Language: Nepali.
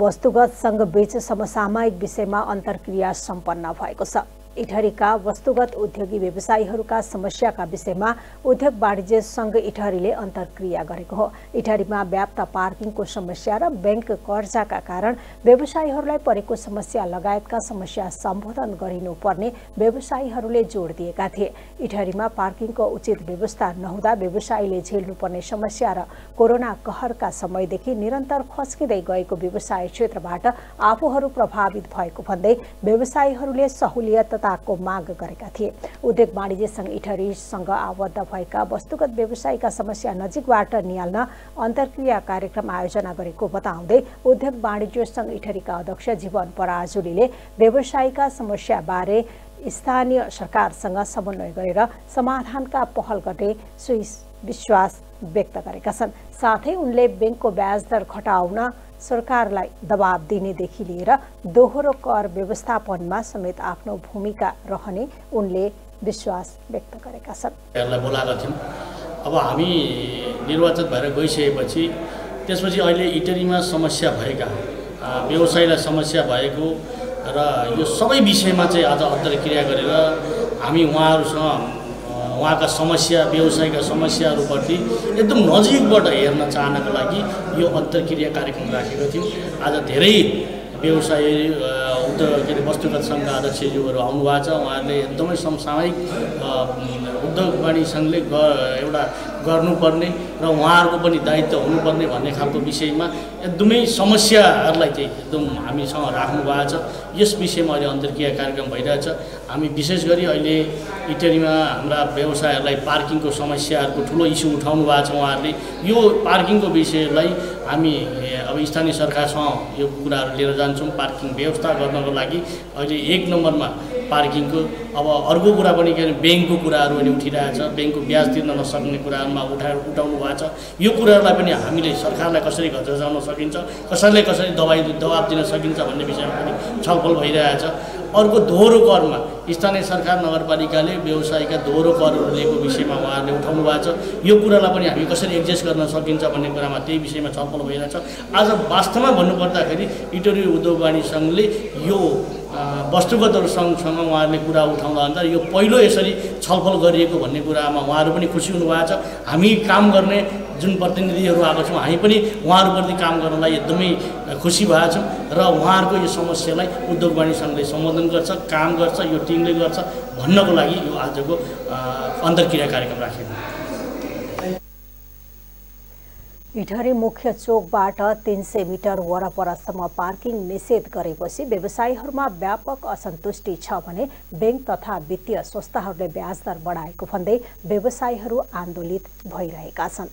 वस्तुगत सङ्घ बीच समसामयिक विषयमा अन्तर्क्रिया सम्पन्न भएको छ। इटहरीका वस्तुगत उद्योगी व्यवसायीहरूका समस्याका विषयमा उद्योग वाणिज्य सङ्घ इटहरीले अन्तर्क्रिया गरेको हो। इटहरीमा व्याप्त पार्किङको समस्या र ब्याङ्क कर्जाका कारण व्यवसायीहरूलाई परेको समस्या लगायतका समस्या सम्बोधन गरिनुपर्ने व्यवसायीहरूले जोड दिएका थिए। इटहरीमा पार्किङको उचित व्यवस्था नहुँदा व्यवसायीले झेल्नुपर्ने समस्या र कोरोना कहरका समयदेखि निरन्तर खस्किँदै गएको व्यवसाय क्षेत्रबाट आफूहरू प्रभावित भएको भन्दै व्यवसायीहरूले सहुलियत तथाको माग गरेका थिए। उद्योग वाणिज्य सङ्घ इटहरीसँग आबद्ध भएका वस्तुगत व्यवसायीका समस्या नजिकबाट निहाल्न अन्तर्क्रिया कार्यक्रम आयोजना गरेको बताउँदै उद्योग वाणिज्य सङ्घ इटहरीका अध्यक्ष जीवन पराजुलीले व्यवसायीका समस्याबारे स्थानीय सरकारसँग समन्वय गरेर समाधानका पहल गर्ने विश्वास व्यक्त गरेका छन्। साथै उनले ब्याङ्कको ब्याज दर घटाउन सरकारलाई दबाब दिनेदेखि लिएर दोहोरो कर व्यवस्थापनमा समेत आफ्नो भूमिका रहने उनले विश्वास व्यक्त गरेका छन्। बोलाएका थियौँ। अब हामी निर्वाचित भएर गइसकेपछि त्यसपछि अहिले इटरीमा समस्या भएका व्यवसायलाई समस्या भएको र यो सबै विषयमा चाहिँ आज अन्तर्क्रिया गरेर हामी उहाँहरूसँग उहाँका समस्या व्यवसायका समस्याहरूप्रति एकदम नजिकबाट हेर्न चाहनको लागि यो अन्तर्क्रिया कार्यक्रम राखेको थियौँ। आज धेरै व्यवसाय उद्योग के अरे वस्तुगत सङ्घका अध्यक्षज्यूहरू आउनुभएको छ। उहाँहरूले एकदमै समसामयिक उद्योग ग एउटा गर्नुपर्ने र उहाँहरूको पनि दायित्व हुनुपर्ने भन्ने खालको विषयमा एकदमै समस्याहरूलाई चाहिँ एकदम हामीसँग राख्नु भएको छ। यस विषयमा अहिले अन्तर्क्रिया कार्यक्रम भइरहेछ। हामी विशेष गरी अहिले इटरीमा हाम्रा व्यवसायहरूलाई पार्किङको समस्याहरूको ठुलो इस्यु उठाउनु भएको छ उहाँहरूले। यो पार्किङको विषयलाई हामी अब स्थानीय सरकारसँग यो कुराहरू लिएर जान्छौँ पार्किङ व्यवस्था गर्नको लागि। अहिले एक नम्बरमा पार्किङको अब अर्को कुरा पनि के अरे ब्याङ्कको कुराहरू पनि उठिरहेछ। ब्याङ्कको ब्याज तिर्न नसक्ने कुराहरूमा उठाएर उठाउनु भएको छ। यो कुराहरूलाई पनि हामीले सरकारलाई कसरी घचाउन सकिन्छ कसैले कसरी दबाई दबाब दिन सकिन्छ भन्ने विषयमा पनि छलफल भइरहेछ। अर्को दोहोरो करमा स्थानीय सरकार नगरपालिकाले व्यवसायका दोहोरो करहरू लिएको विषयमा उहाँहरूले उठाउनु भएको छ। यो कुरालाई पनि हामी कसरी एडजस्ट गर्न सकिन्छ भन्ने कुरामा त्यही विषयमा छलफल भइरहेछ आज वास्तवमा भन्नुपर्दाखेरि इटोरी उद्योग वाणिज्य सङ्घले यो वस्तुगतहरू सङ्घसँग उहाँहरूले कुरा उठाउँदा अन्त यो पहिलो यसरी छलफल गरिएको भन्ने कुरामा उहाँहरू पनि खुसी हुनुभएको छ। हामी काम गर्ने जुन प्रतिनिधिहरू आएको छौँ हामी पनि उहाँहरूप्रति काम गर्नलाई एकदमै खुसी भएका छौँ र उहाँहरूको यो समस्यालाई उद्योग वाणिज्य सङ्घले सम्बोधन गर्छ काम गर्छ यो टिमले गर्छ भन्नको लागि यो आजको अन्तर्क्रिया कार्यक्रम राखेको इटहरी मुख्य चोकबाट तिन सय मिटर वरपरसम्म पार्किङ निषेध गरेपछि व्यवसायीहरूमा व्यापक असन्तुष्टि छ भने ब्याङ्क तथा वित्तीय संस्थाहरूले ब्याज दर बढाएको भन्दै व्यवसायीहरू आन्दोलित भइरहेका छन्।